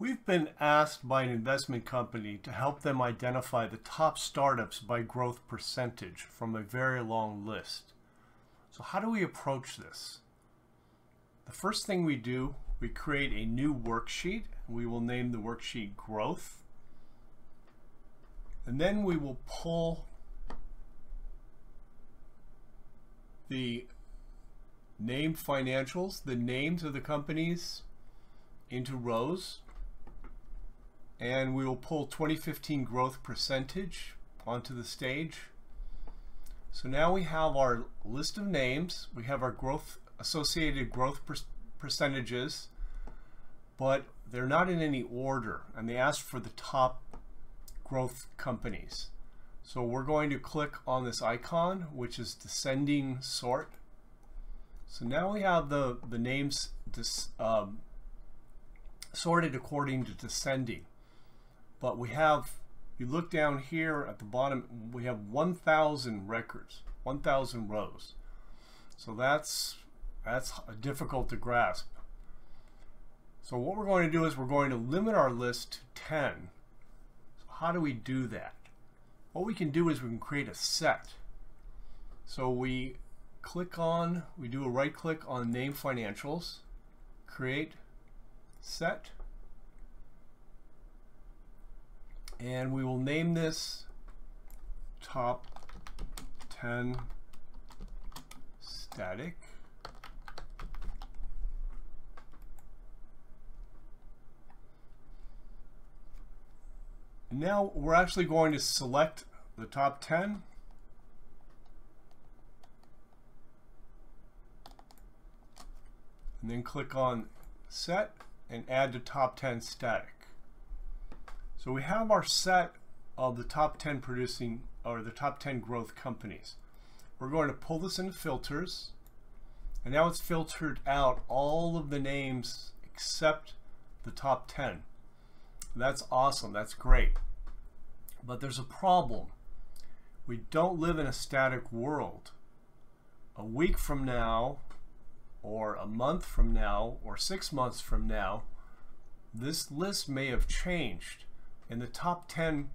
We've been asked by an investment company to help them identify the top startups by growth percentage from a very long list. So how do we approach this? The first thing we do, we create a new worksheet. We will name the worksheet growth. And then we will pull the named financials, the names of the companies into rows and we will pull 2015 growth percentage onto the stage. So now we have our list of names, we have our growth associated growth per percentages, but they're not in any order and they ask for the top growth companies. So we're going to click on this icon which is descending sort. So now we have the, the names dis, um, sorted according to descending but we have you look down here at the bottom we have 1,000 records 1,000 rows. So that's that's difficult to grasp. So what we're going to do is we're going to limit our list to 10 so how do we do that? What we can do is we can create a set. So we click on we do a right click on name financials create set and we will name this top 10 static. Now we're actually going to select the top 10 and then click on set and add to top 10 static so we have our set of the top 10 producing or the top 10 growth companies. We're going to pull this into filters and now it's filtered out all of the names except the top 10. That's awesome. That's great. But there's a problem. We don't live in a static world. A week from now or a month from now or six months from now this list may have changed and the top 10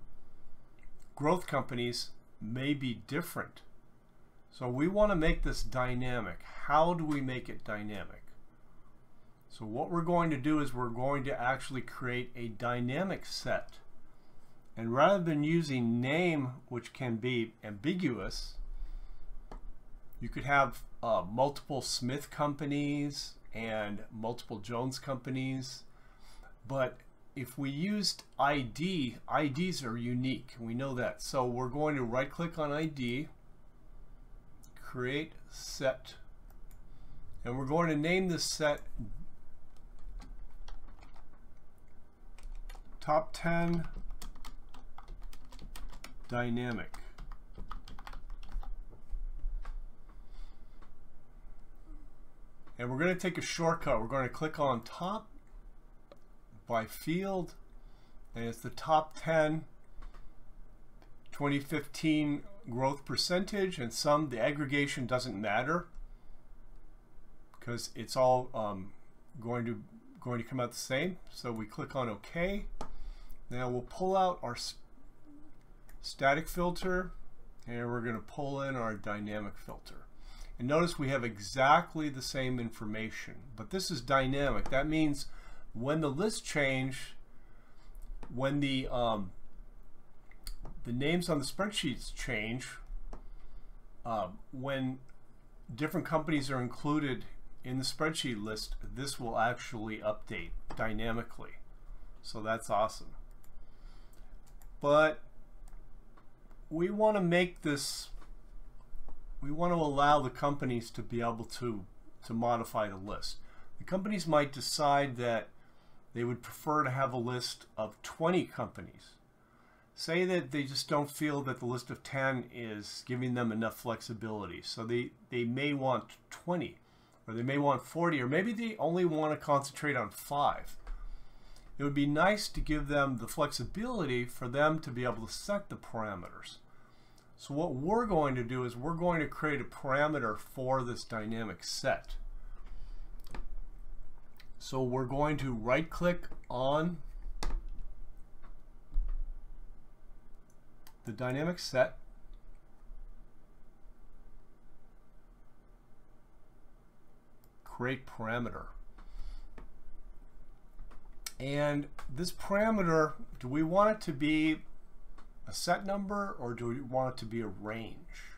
growth companies may be different. So we want to make this dynamic. How do we make it dynamic? So what we're going to do is we're going to actually create a dynamic set. And rather than using name, which can be ambiguous, you could have uh, multiple Smith companies and multiple Jones companies. But if we used ID, IDs are unique. We know that. So we're going to right click on ID, create set, and we're going to name this set top 10 dynamic. And we're going to take a shortcut. We're going to click on top by field. And it's the top 10 2015 growth percentage and sum the aggregation doesn't matter because it's all um, going to going to come out the same. So we click on OK. Now we'll pull out our static filter and we're going to pull in our dynamic filter. And notice we have exactly the same information but this is dynamic. That means when the list change, when the um, the names on the spreadsheets change, uh, when different companies are included in the spreadsheet list, this will actually update dynamically. So that's awesome. But we want to make this, we want to allow the companies to be able to, to modify the list. The companies might decide that they would prefer to have a list of 20 companies. Say that they just don't feel that the list of 10 is giving them enough flexibility. So they, they may want 20, or they may want 40, or maybe they only want to concentrate on five. It would be nice to give them the flexibility for them to be able to set the parameters. So what we're going to do is we're going to create a parameter for this dynamic set. So we're going to right click on the dynamic set. Create parameter. And this parameter do we want it to be a set number or do we want it to be a range?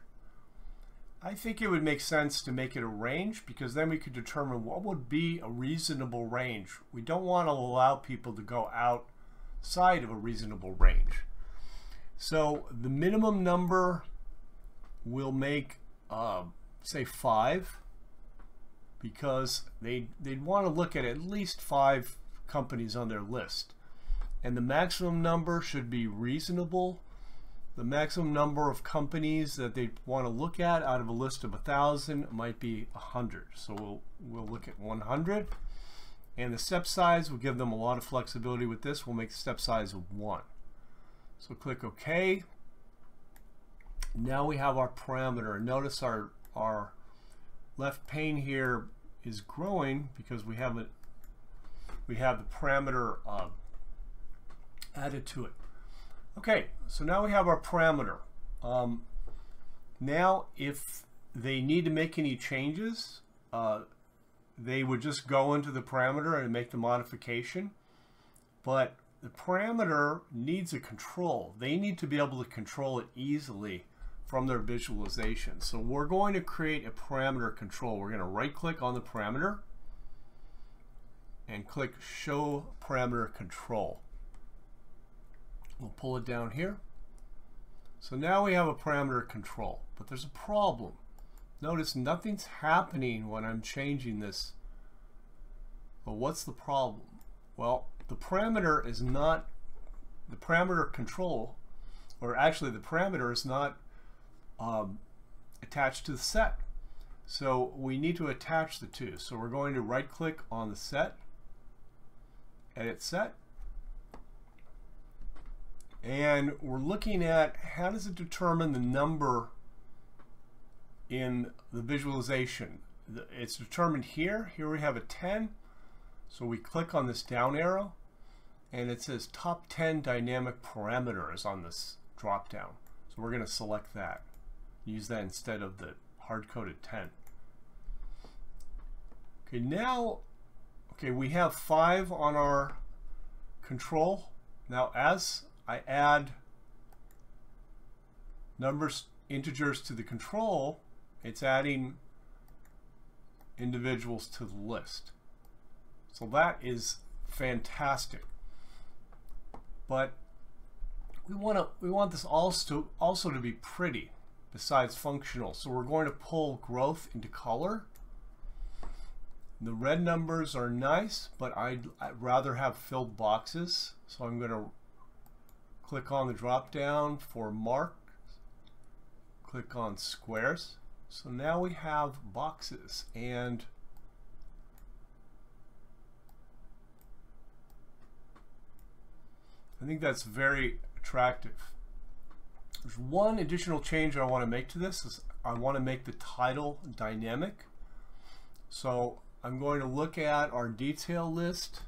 I think it would make sense to make it a range because then we could determine what would be a reasonable range. We don't want to allow people to go outside of a reasonable range. So the minimum number will make, uh, say, 5 because they, they'd want to look at at least five companies on their list. And the maximum number should be reasonable. The maximum number of companies that they want to look at out of a list of a thousand might be a hundred. So we'll we'll look at 100. And the step size will give them a lot of flexibility with this. We'll make the step size of one. So click OK. Now we have our parameter. Notice our our left pane here is growing because we have it we have the parameter uh, added to it. Okay, so now we have our parameter. Um, now, if they need to make any changes, uh, they would just go into the parameter and make the modification. But the parameter needs a control. They need to be able to control it easily from their visualization. So we're going to create a parameter control. We're going to right click on the parameter and click show parameter control. We'll pull it down here. So now we have a parameter control, but there's a problem. Notice nothing's happening when I'm changing this. But what's the problem? Well, the parameter is not, the parameter control, or actually the parameter is not um, attached to the set. So we need to attach the two. So we're going to right click on the set, edit set, and we're looking at how does it determine the number in the visualization. It's determined here. Here we have a 10. So we click on this down arrow and it says top 10 dynamic parameters on this drop down. So we're going to select that use that instead of the hard-coded 10. Okay, now, okay, we have 5 on our control. Now, as I add numbers, integers to the control, it's adding individuals to the list. So that is fantastic. But we want to we want this also also to be pretty besides functional. So we're going to pull growth into color. The red numbers are nice, but I'd, I'd rather have filled boxes. So I'm going to click on the drop down for mark, click on squares. So now we have boxes and I think that's very attractive. There's one additional change I want to make to this is I want to make the title dynamic. So I'm going to look at our detail list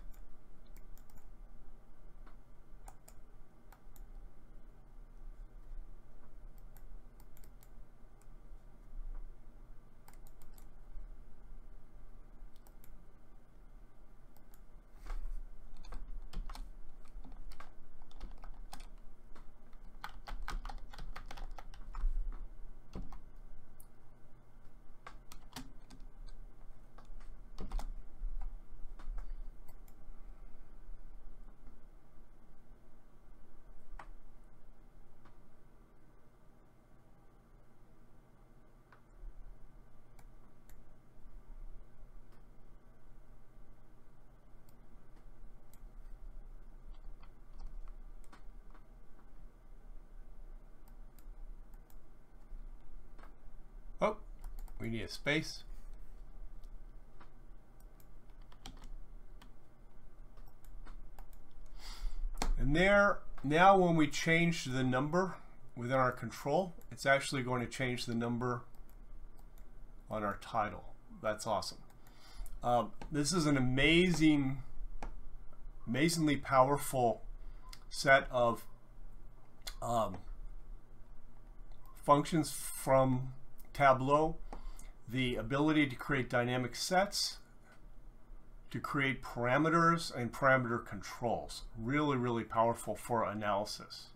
we need a space. And there, now when we change the number within our control, it's actually going to change the number on our title. That's awesome. Um, this is an amazing, amazingly powerful set of um, functions from Tableau, the ability to create dynamic sets, to create parameters and parameter controls. Really, really powerful for analysis.